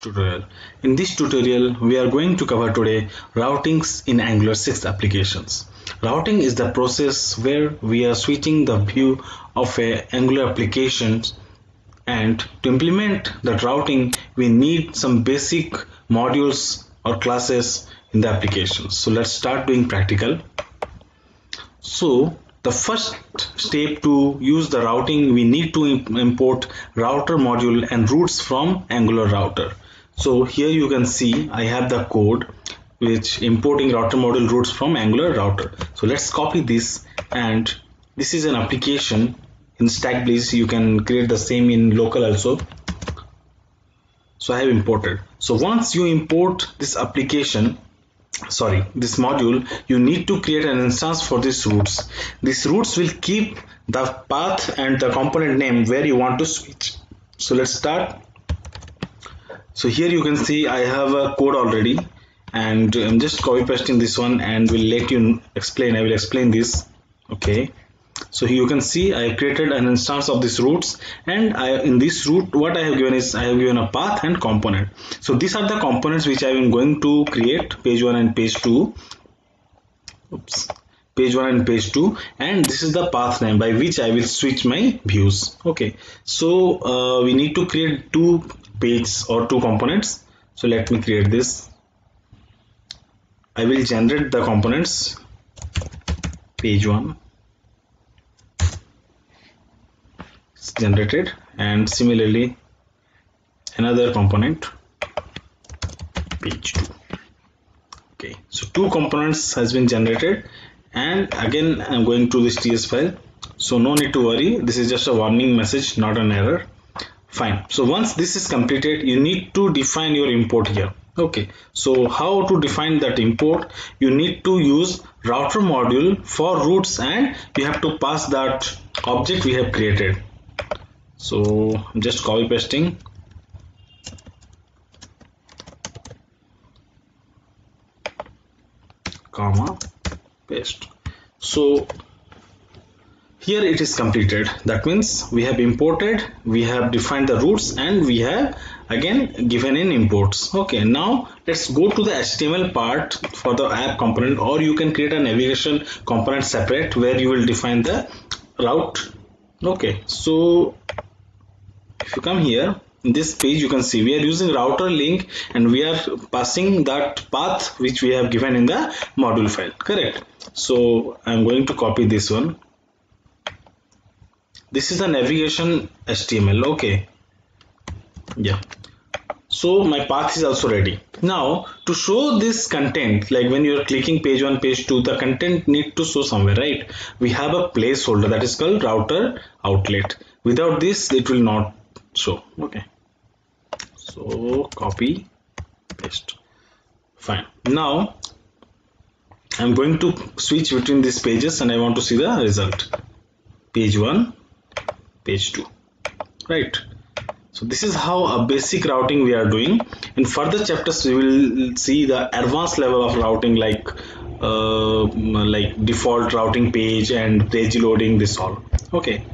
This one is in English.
tutorial. In this tutorial, we are going to cover today routings in Angular 6 applications. Routing is the process where we are switching the view of a Angular application and to implement that routing, we need some basic modules or classes in the application. So let's start doing practical. So the first step to use the routing, we need to import router module and routes from Angular router so here you can see I have the code which importing router module routes from Angular router. So let's copy this and this is an application. In StackBlitz you can create the same in local also. So I have imported. So once you import this application sorry this module you need to create an instance for these routes these routes will keep the path and the component name where you want to switch. So let's start so here you can see I have a code already and I'm just copy pasting this one and will let you explain. I will explain this okay? So you can see I have created an instance of these routes and I, in this route what I have given is I have given a path and component. So these are the components which I am going to create page 1 and page 2 oops. Page 1 and page 2 and this is the path name by which I will switch my views okay? So uh, we need to create two pages or two components. So let me create this. I will generate the components. Page 1 it's generated. And similarly another component. Page 2 okay. So two components has been generated. And again I'm going to this TS file. So no need to worry. This is just a warning message not an error fine. So once this is completed you need to define your import here. Okay. So how to define that import? You need to use router module for routes and you have to pass that object we have created. So I'm just copy pasting. Comma paste. So here it is completed. That means we have imported we have defined the routes and we have again given in imports. Okay now let's go to the html part for the app component or you can create a navigation component separate where you will define the route. Okay so if you come here in this page you can see we are using router link and we are passing that path which we have given in the module file. Correct. So i'm going to copy this one this is the navigation HTML okay? Yeah. So my path is also ready. Now to show this content like when you are clicking page 1 page 2 the content need to show somewhere right? We have a placeholder that is called router outlet. Without this it will not show okay? So copy paste. Fine. Now I'm going to switch between these pages and I want to see the result. Page 1 page 2 right. So this is how a basic routing we are doing. In further chapters we will see the advanced level of routing like uh, like default routing page and page loading this all. Okay